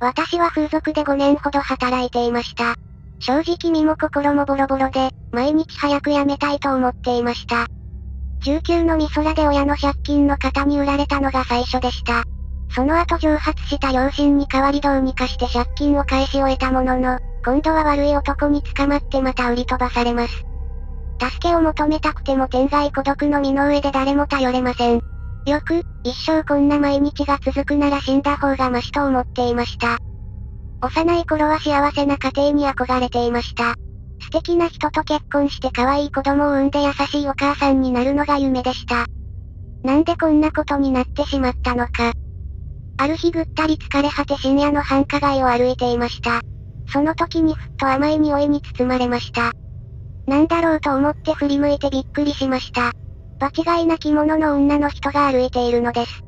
私は風俗で5年ほど働いていました。正直身も心もボロボロで、毎日早く辞めたいと思っていました。19の美空で親の借金の方に売られたのが最初でした。その後蒸発した両親に代わりどうにかして借金を返し終えたものの、今度は悪い男に捕まってまた売り飛ばされます。助けを求めたくても天外孤独の身の上で誰も頼れません。よく、一生こんな毎日が続くなら死んだ方がマシと思っていました。幼い頃は幸せな家庭に憧れていました。素敵な人と結婚して可愛い子供を産んで優しいお母さんになるのが夢でした。なんでこんなことになってしまったのか。ある日ぐったり疲れ果て深夜の繁華街を歩いていました。その時にふっと甘い匂いに包まれました。なんだろうと思って振り向いてびっくりしました。場違いな着物の女の人が歩いているのです。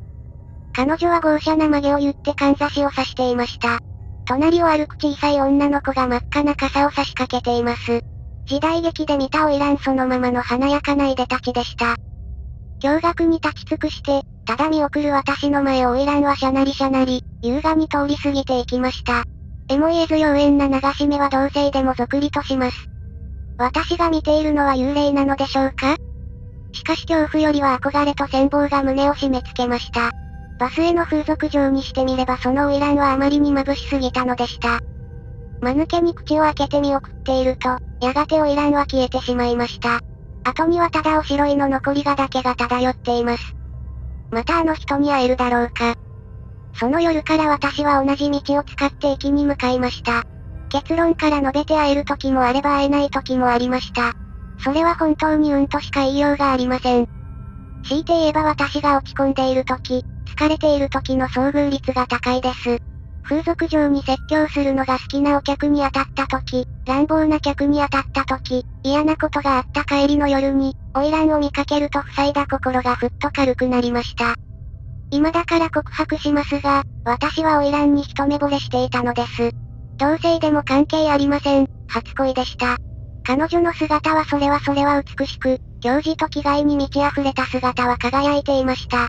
彼女は豪奢な曲げを言ってかんざしを刺していました。隣を歩く小さい女の子が真っ赤な傘を差しかけています。時代劇で見た花魁そのままの華やかないでたちでした。驚愕に立ち尽くして、ただ見送る私の前を花魁はしゃなりしゃなり、優雅に通り過ぎていきました。えも言えず妖艶な流し目は同性でもぞくりとします。私が見ているのは幽霊なのでしょうか？しかし恐怖よりは憧れと羨望が胸を締め付けました。バスへの風俗場にしてみればその花魁はあまりに眩しすぎたのでした。間抜けに口を開けて見送っていると、やがて花魁は消えてしまいました。後にはただお白いの残りがだけが漂っています。またあの人に会えるだろうか。その夜から私は同じ道を使って駅に向かいました。結論から述べて会える時もあれば会えない時もありました。それは本当に運としか言いようがありません。強いて言えば私が落ち込んでいる時、疲れている時の遭遇率が高いです。風俗場に説教するのが好きなお客に当たった時、乱暴な客に当たった時、嫌なことがあった帰りの夜に、花魁を見かけると塞いだ心がふっと軽くなりました。今だから告白しますが、私は花魁に一目惚れしていたのです。同性でも関係ありません。初恋でした。彼女の姿はそれはそれは美しく、行事と気概に満ち溢れた姿は輝いていました。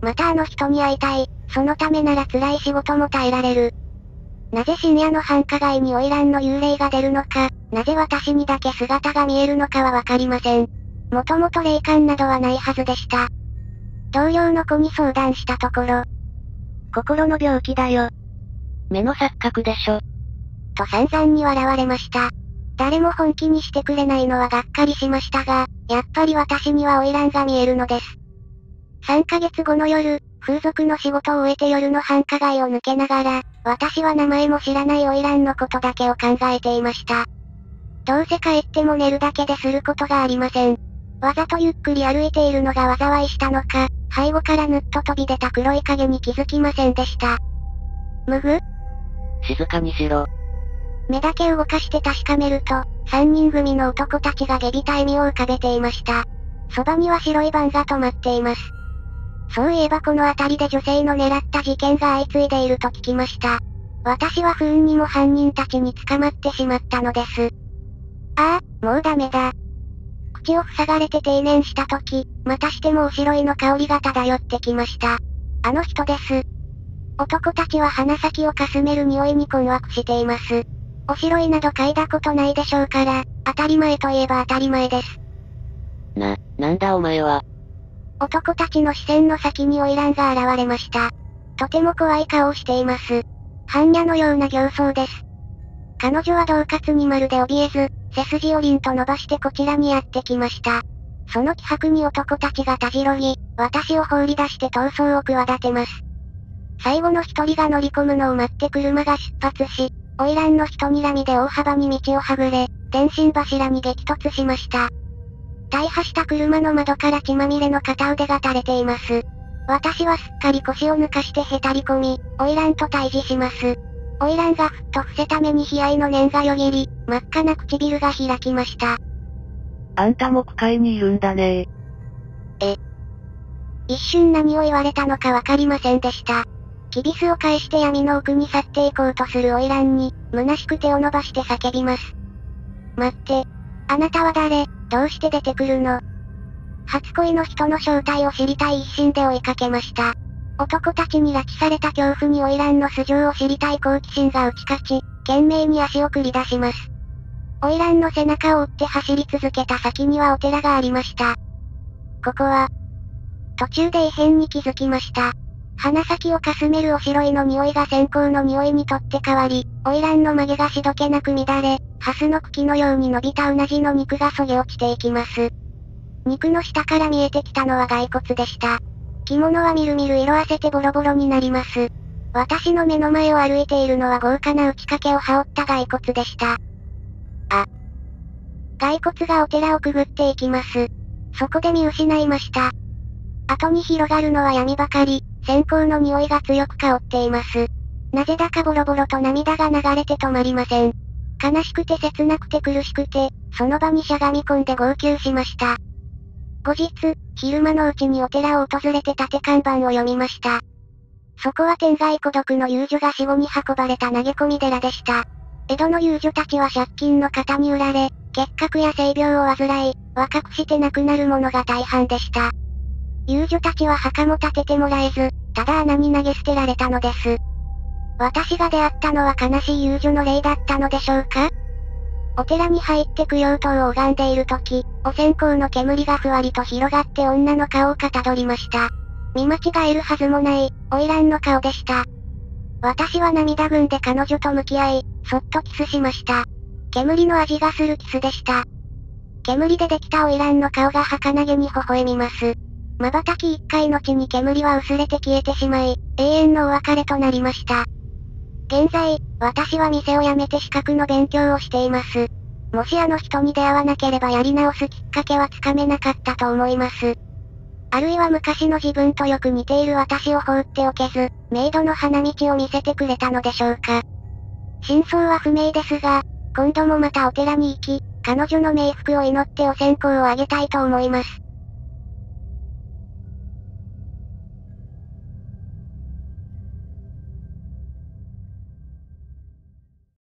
またあの人に会いたい。そのためなら辛い仕事も耐えられる。なぜ深夜の繁華街に花魁の幽霊が出るのか、なぜ私にだけ姿が見えるのかはわかりません。もともと霊感などはないはずでした。同僚の子に相談したところ、心の病気だよ。目の錯覚でしょ。と散々に笑われました。誰も本気にしてくれないのはがっかりしましたが、やっぱり私には花魁が見えるのです。3ヶ月後の夜、風俗の仕事を終えて夜の繁華街を抜けながら、私は名前も知らない花魁のことだけを考えていました。どうせ帰っても寝るだけですることがありません。わざとゆっくり歩いているのが災いしたのか、背後からぬっと飛び出た黒い影に気づきませんでした。むぐ静かにしろ。目だけ動かして確かめると、三人組の男たちが下びた笑みを浮かべていました。そばには白いバンが止まっています。そういえばこの辺りで女性の狙った事件が相次いでいると聞きました。私は不運にも犯人たちに捕まってしまったのです。ああ、もうダメだ。口を塞がれて定年した時、またしてもお白いの香りが漂ってきました。あの人です。男たちは鼻先をかすめる匂いに困惑しています。お白いなど嗅いだことないでしょうから、当たり前といえば当たり前です。な、なんだお前は。男たちの視線の先に花魁が現れました。とても怖い顔をしています。般若のような形相です。彼女は恫喝にまるで怯えず、背筋を凛と伸ばしてこちらにやってきました。その気迫に男たちがたじろぎ、私を放り出して逃走を企てます。最後の一人が乗り込むのを待って車が出発し、花魁の人睨みで大幅に道をはぐれ、電信柱に激突しました。大破した車の窓から血まみれの片腕が垂れています。私はすっかり腰を抜かしてへたり込み、花魁と対峙します。花魁がふっと伏せた目に悲哀の念がよぎり、真っ赤な唇が開きました。あんたも区会にいるんだね一瞬何を言われたのかわかりませんでした。キビスを返して闇の奥に去っていこうとする花魁に、虚しく手を伸ばして叫びます。待って。あなたは誰？どうして出てくるの？初恋の人の正体を知りたい一心で追いかけました。男たちに拉致された恐怖に花魁の素性を知りたい好奇心が打ち勝ち、懸命に足を繰り出します。花魁の背中を追って走り続けた先にはお寺がありました。ここは、途中で異変に気づきました。鼻先をかすめるおしろいの匂いが線香の匂いにとって変わり、花魁の曲げがしどけなく乱れ、ハスの茎のように伸びたうなじの肉がそげ落ちていきます。肉の下から見えてきたのは骸骨でした。着物はみるみる色あせてボロボロになります。私の目の前を歩いているのは豪華な打ち掛けを羽織った骸骨でした。あ。骸骨がお寺をくぐっていきます。そこで見失いました。後に広がるのは闇ばかり、線香の匂いが強く香っています。なぜだかボロボロと涙が流れて止まりません。悲しくて切なくて苦しくて、その場にしゃがみ込んで号泣しました。後日、昼間のうちにお寺を訪れて縦看板を読みました。そこは天外孤独の遊女が死後に運ばれた投げ込み寺でした。江戸の遊女たちは借金の型に売られ、結核や性病を患い、若くして亡くなる者が大半でした。遊女たちは墓も建ててもらえず、ただ穴に投げ捨てられたのです。私が出会ったのは悲しい遊女の霊だったのでしょうか？お寺に入って供養塔を拝んでいる時、お線香の煙がふわりと広がって女の顔をかたどりました。見間違えるはずもない、花魁の顔でした。私は涙ぐんで彼女と向き合い、そっとキスしました。煙の味がするキスでした。煙でできた花魁の顔が儚げに微笑みます。瞬き一回の地に煙は薄れて消えてしまい、永遠のお別れとなりました。現在、私は店を辞めて資格の勉強をしています。もしあの人に出会わなければやり直すきっかけはつかめなかったと思います。あるいは昔の自分とよく似ている私を放っておけず、メイドの花道を見せてくれたのでしょうか。真相は不明ですが、今度もまたお寺に行き、彼女の冥福を祈ってお線香をあげたいと思います。